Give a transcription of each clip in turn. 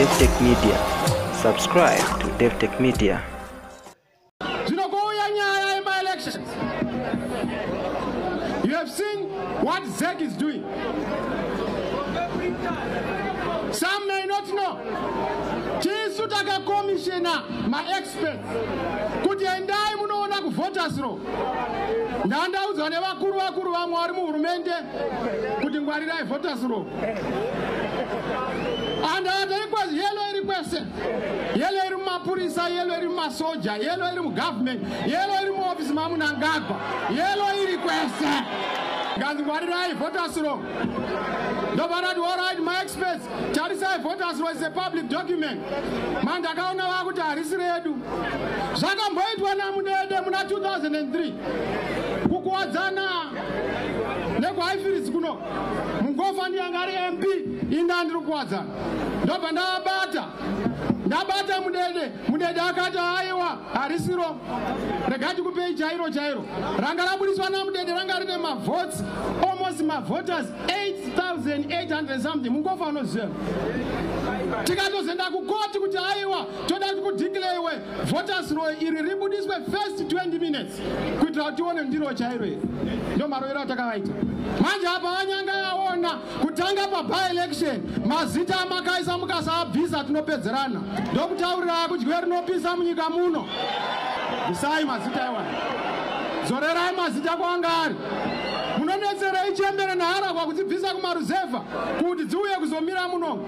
DevTech Media. Subscribe to DevTech Media. You have seen what ZEC is doing. Know. Tisu takakomishena ma-experts kuti endai munoona kuvoters row. Ndandaudzwa nevakuru vakuru vamwe vari muhurumende kuti ngwarirai voters row. And hataikwazi yelo iri kwese yelo iri mumapurisa yelo iri mumasoja yelo iri mugovernment yelo iri muofisi mamunangagwa yelo iri kwese. Nganzi ngwarirai row. Ndobva rati allright maexperts tarisai voters row is a public document mandakaona vakuti harisi redu zvakamboitwa namudede muna 2003 kukuwadzana nekuhaifiris kuno. Mungofa ndiyanga ari mp ina ndiri kuwadzana ndobva ndavabata mudede akati aiwa harisiro. Regati kupei chairo chairo. Ranga rabudiswa namudede ranga rine mavotes almost mavoters 8800 something. Mungofa unoziva tikatozoenda kukoti kuti aiwa toda kuti voters row iri ribudiswe first 20 minutes kuitira kuti tione ndiro chairo iri. Ndo marovero atakavaita. Manje apa vanyanga yaona kutanga paby election mazita amakaisa mukasaabvisa tinopedzerana. Ndokutaurira kudya rinopisa munyika muno. Bvisai mazita iwana dzorerai mazita kwanga ari. Munonetserei chembere naharakwa kudzibvisa kumaruzevha kuti dziuye kuzomira muno.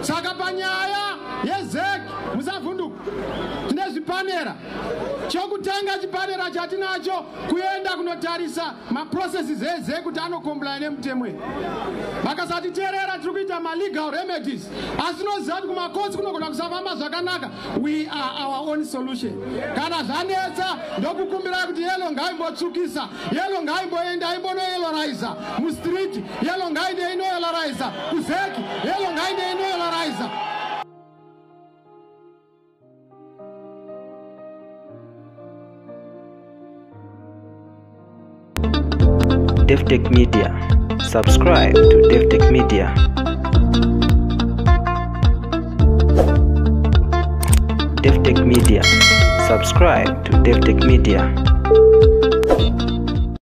Saka panyaya yezek musavhunduka. Tine zvipanera chokutanga chipanera chatinacho kuenda kunotarisa maprocesses ezek kuti anokombolana nemutemo vakasatiteerera tiri kuita malegal remedies asi tinoziva kuti kumakotsi kunogona kusafamba zvakanaka. We are our own solution. Kana zvanetsa ndokukumbirai kuti yelo ngaimbotsukisa yelo ngaimboenda imbonoyeloraiza mustreet yelo ngainde inoyeloraiza kuzeki yelo ngainde inoyeloraiza DevTech Media. Subscribe to DevTech Media. DevTech Media. Subscribe to DevTech Media.